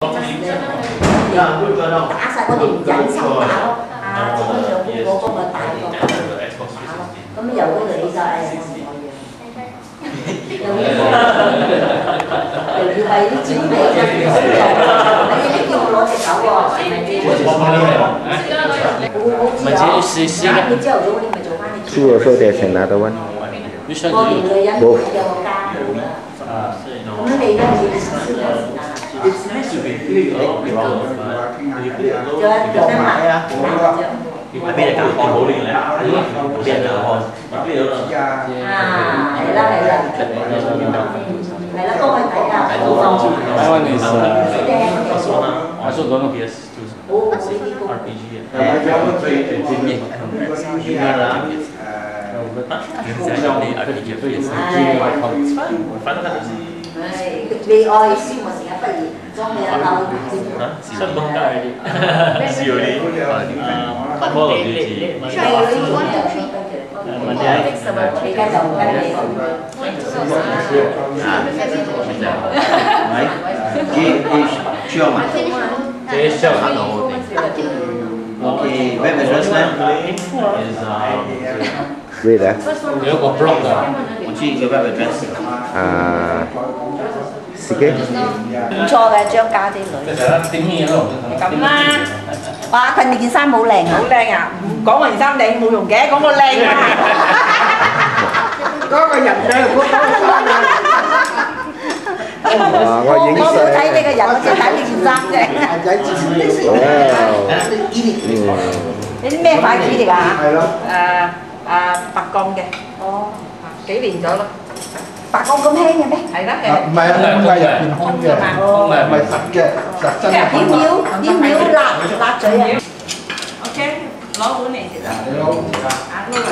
Tạ sẽ có điểm chẳng sáng đâu anh Bố Bố Bố Bố Bố Bố 这个都比较难呀。还俾你加好好啲嘅，啊，呢個邊度開？呢度啦，啊，係啦係啦，係啦，都係睇下，都放住。台灣電視啊，我說啦，我說嗰個 PS 就是 RPG 啊，係咪叫我最最專業？係咪啦？誒，我覺得想象力 RPG 都係專業，反正反正，係，你愛先，我成日不二。Huh? Season booked out already. COD. Uh, Call. Monday. Okay. Is, Wait. Ah. You Uh, Ah, sige. 唔错嘅张家啲女。点嘢咯？咁啦，哇！佢你件衫好靓啊！好靓啊！唔讲个件衫靓冇用嘅，讲个靓啊！嗰个人靓，嗰个啊，我影我冇睇你相。个人，我净系睇你件衫啫。哇，你啲咩牌子嚟㗎？诶诶白钢嘅，哦，几年咗咯， bà con cơm hen rồi đấy thầy rất à, mẹ không bao giờ mình không về mày sạch kệ sạch chân là không yếu yếu yếu là là trời ok lố bữa này chị. Dạ, ra lố chị ra luôn